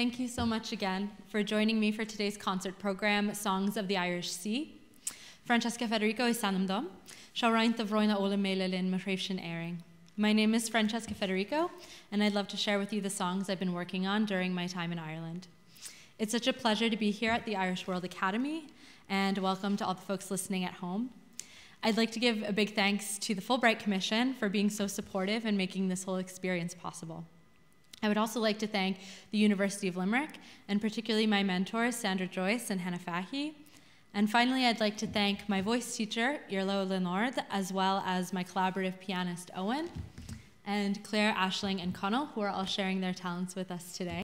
thank you so much again for joining me for today's concert program, Songs of the Irish Sea. Francesca Federico is Sanamdom, Shauraint of Roina Ola Melelin Mahravshin Airing. My name is Francesca Federico, and I'd love to share with you the songs I've been working on during my time in Ireland. It's such a pleasure to be here at the Irish World Academy, and welcome to all the folks listening at home. I'd like to give a big thanks to the Fulbright Commission for being so supportive and making this whole experience possible. I would also like to thank the University of Limerick, and particularly my mentors, Sandra Joyce and Hannah Fahy. And finally, I'd like to thank my voice teacher, Irlo Lenord, as well as my collaborative pianist, Owen, and Claire, Ashling, and Connell, who are all sharing their talents with us today.